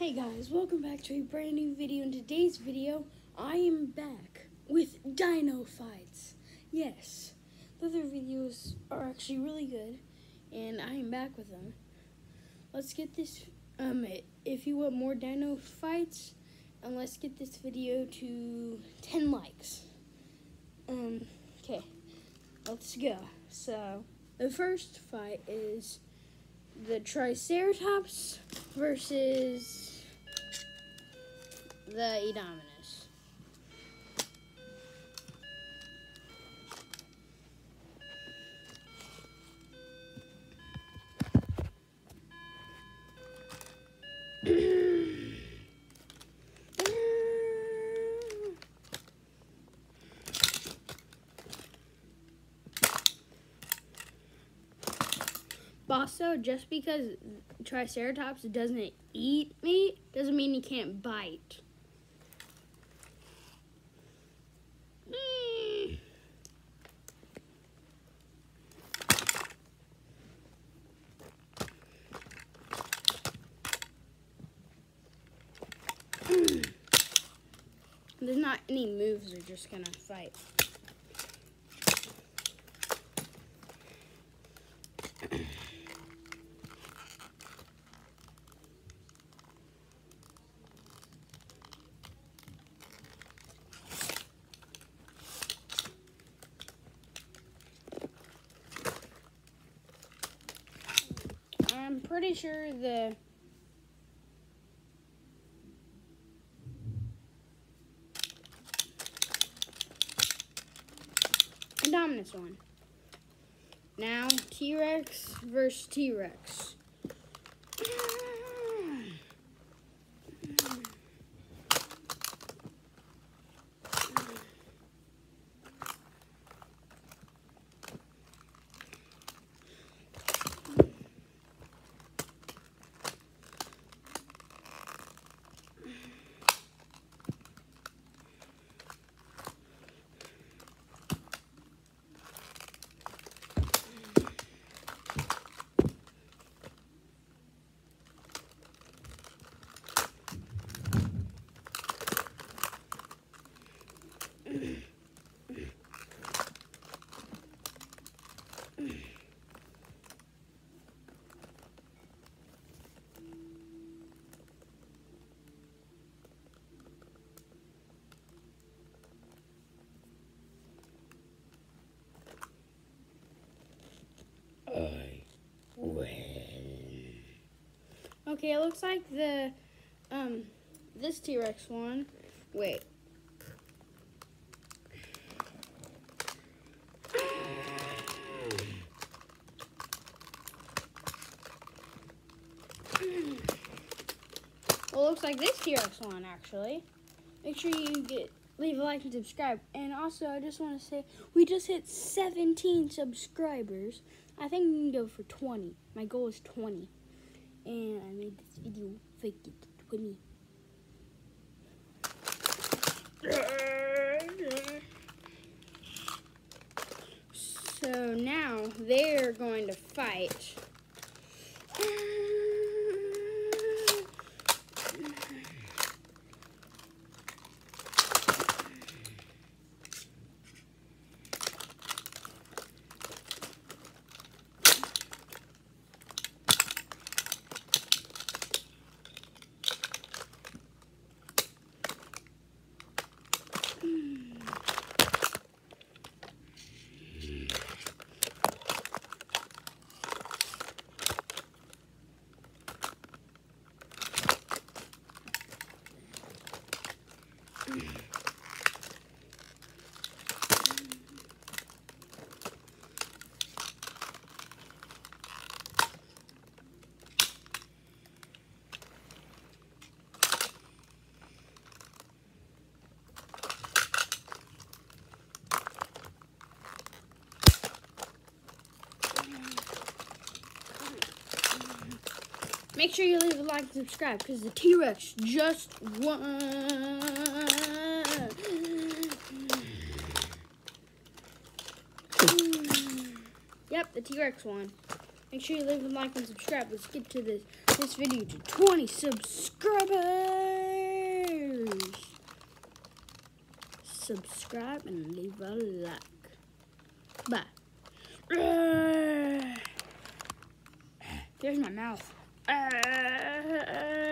Hey guys, welcome back to a brand new video. In today's video, I am back with Dino Fights. Yes, the other videos are actually really good, and I am back with them. Let's get this, um, if you want more Dino Fights, and let's get this video to 10 likes. Um, okay, let's go. So, the first fight is the Triceratops versus the Indominus. Also, just because Triceratops doesn't eat meat doesn't mean he can't bite. There's not any moves, they're just gonna fight. I'm pretty sure the Indominus one. Now, T-Rex versus T-Rex. Okay, it looks like the, um, this T-Rex one, wait. Well, it looks like this T-Rex one, actually. Make sure you get leave a like and subscribe. And also, I just want to say, we just hit 17 subscribers. I think we can go for 20. My goal is 20 and I made this video fake it 20. So now they're going to fight. Make sure you leave a like and subscribe because the T-Rex just won. Yep, the T-Rex won. Make sure you leave a like and subscribe. Let's get to this this video to 20 subscribers. Subscribe and leave a like. Bye. There's my mouth.